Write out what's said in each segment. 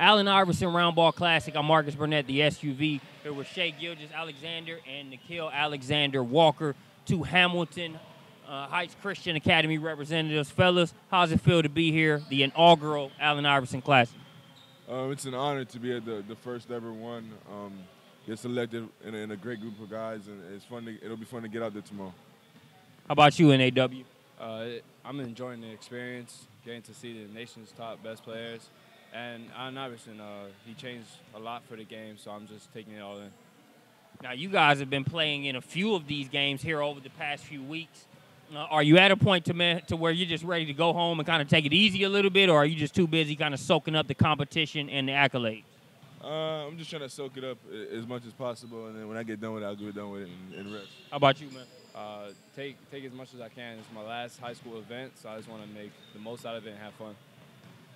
Allen Iverson Roundball Classic. I'm Marcus Burnett, the SUV. Here with Shai Gilgeous Alexander and Nickeil Alexander Walker, two Hamilton uh, Heights Christian Academy representatives. Fellas, how's it feel to be here, the inaugural Allen Iverson Classic? Um, it's an honor to be at the, the first ever one. Um, get selected in a, in a great group of guys, and it's fun. To, it'll be fun to get out there tomorrow. How about you, NAW? Uh, I'm enjoying the experience, getting to see the nation's top best players. And Allen Iverson, uh, he changed a lot for the game, so I'm just taking it all in. Now, you guys have been playing in a few of these games here over the past few weeks. Uh, are you at a point to, me- to where you're just ready to go home and kind of take it easy a little bit, or are you just too busy kind of soaking up the competition and the accolades? Uh, I'm just trying to soak it up as much as possible, and then when I get done with it, I'll get done with it and, and rest. How about you, man? Uh, take take as much as I can. It's my last high school event, so I just want to make the most out of it and have fun.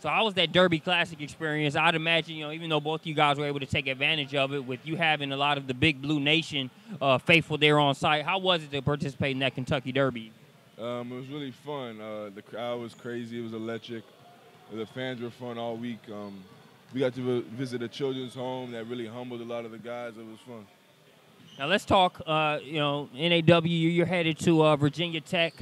So how was that Derby Classic experience? I'd imagine, you know, even though both you guys were able to take advantage of it, with you having a lot of the Big Blue Nation uh, faithful there on site, how was it to participate in that Kentucky Derby? Um, it was really fun. Uh, the crowd was crazy. It was electric. The fans were fun all week. Um, we got to vi- visit a children's home that really humbled a lot of the guys. It was fun. Now let's talk. Uh, you know, NAW, you're headed to uh, Virginia Tech.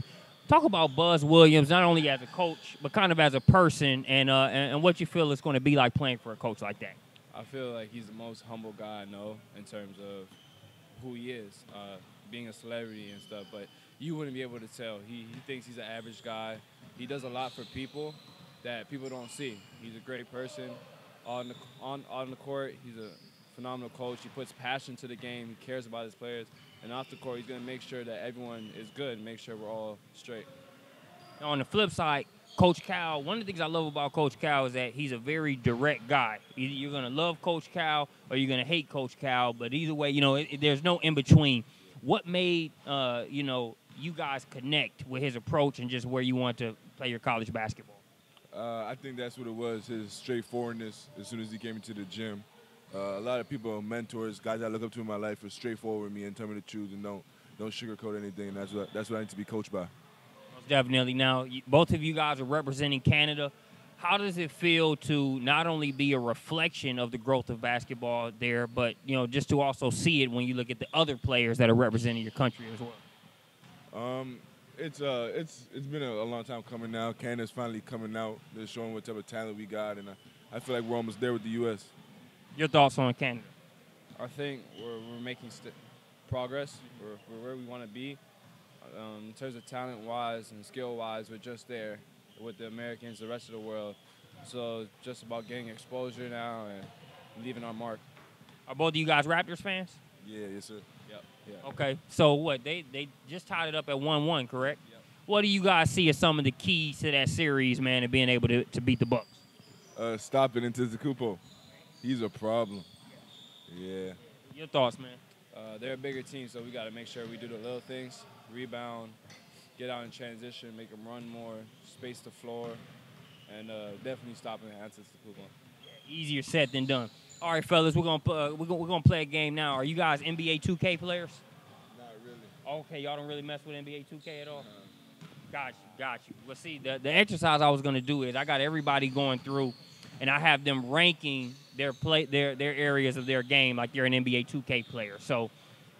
Talk about Buzz Williams, not only as a coach, but kind of as a person, and uh, and, and what you feel it's going to be like playing for a coach like that. I feel like he's the most humble guy I know in terms of who he is, uh, being a celebrity and stuff. But you wouldn't be able to tell. He, he thinks he's an average guy. He does a lot for people that people don't see. He's a great person on the on on the court. He's a phenomenal coach. He puts passion to the game. He cares about his players. And off the court, he's going to make sure that everyone is good and make sure we're all straight. Now, on the flip side, Coach Cal, one of the things I love about Coach Cal is that he's a very direct guy. Either you're going to love Coach Cal or you're going to hate Coach Cal, but either way, you know, it, it- there's no in between. What made, uh, you know, you guys connect with his approach and just where you want to play your college basketball? Uh, I think that's what it was. His straightforwardness. As soon as he came into the gym, uh, a lot of people, mentors, guys I look up to in my life, are straightforward with me and tell me the truth and don't don't sugarcoat anything. And that's what that's what I need to be coached by. Most definitely. Now, both of you guys are representing Canada. How does it feel to not only be a reflection of the growth of basketball there, but you know, just to also see it when you look at the other players that are representing your country as well? Um, it's uh, it's it's been a, a long time coming now. Canada's finally coming out. They're showing what type of talent we got, and I, I feel like we're almost there with the U.S. Your thoughts on Canada? I think we're, we're making st- progress. We're, we're where we want to be. Um, in terms of talent wise and skill wise, we're just there with the Americans, the rest of the world. So just about getting exposure now and leaving our mark. Are both of you guys Raptors fans? Yeah, yes sir. Yep. Yeah. Okay. So what they they just tied it up at one one, correct? Yep. What do you guys see as some of the keys to that series, man, and being able to, to beat the Bucks? Uh, stop Antetokounmpo. He's a problem. Yeah. Your thoughts, man. Uh, they're a bigger team, so we got to make sure we do the little things: rebound, get out in transition, make them run more, space the floor, and uh, definitely stopping Antetokounmpo. Easier said than done. All right, fellas, we're gonna uh, we're gonna, we're gonna play a game now. Are you guys NBA 2K players? Not really. Okay, y'all don't really mess with NBA 2K at all. Got you, got you. Well, see, the, the exercise I was gonna do is I got everybody going through, and I have them ranking their play their their areas of their game like you're an NBA 2K player. So,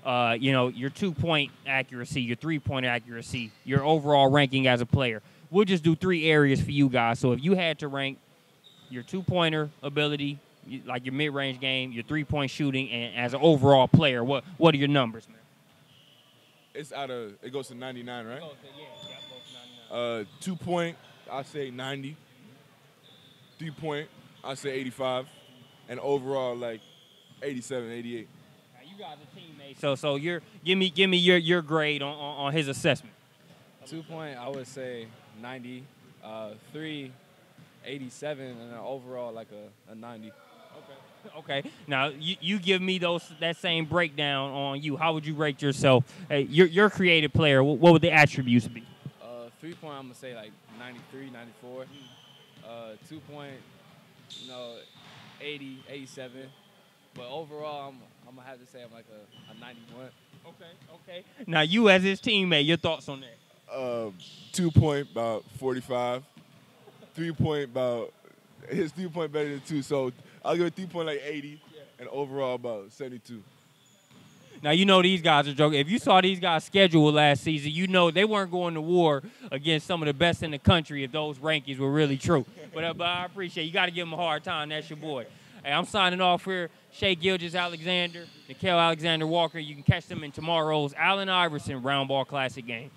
uh, you know, your two point accuracy, your three point accuracy, your overall ranking as a player. We'll just do three areas for you guys. So if you had to rank your two pointer ability, like your mid range game, your three point shooting, and as an overall player, what what are your numbers, man? It's out of it goes to 99, right? Uh, two point, I say 90. Three point, I say 85, and overall like 87, 88. Now, you guys are teammates. So so you're give me give me your your grade on, on, on his assessment. Two point, I would say 90. Uh, three, 87, and then overall like a, a 90. Okay. Now you, you give me those that same breakdown on you. How would you rate yourself? Hey, you're you're a creative player. What, what would the attributes be? Uh, three point, I'm gonna say like 93, 94. Uh, two point, you know, 80, 87. But overall, I'm, I'm gonna have to say I'm like a, a 91. Okay. Okay. Now you as his teammate, your thoughts on that? Uh, two point about 45. Three point about his three point better than two. So I'll give it three point like 80, and overall about 72. Now you know these guys are joking. If you saw these guys' schedule last season, you know they weren't going to war against some of the best in the country if those rankings were really true. But, uh, but I appreciate you got to give them a hard time. That's your boy. Hey, I'm signing off here. Shai Gilgeous Alexander, Nickeil Alexander Walker. You can catch them in tomorrow's Allen Iverson Roundball Classic game.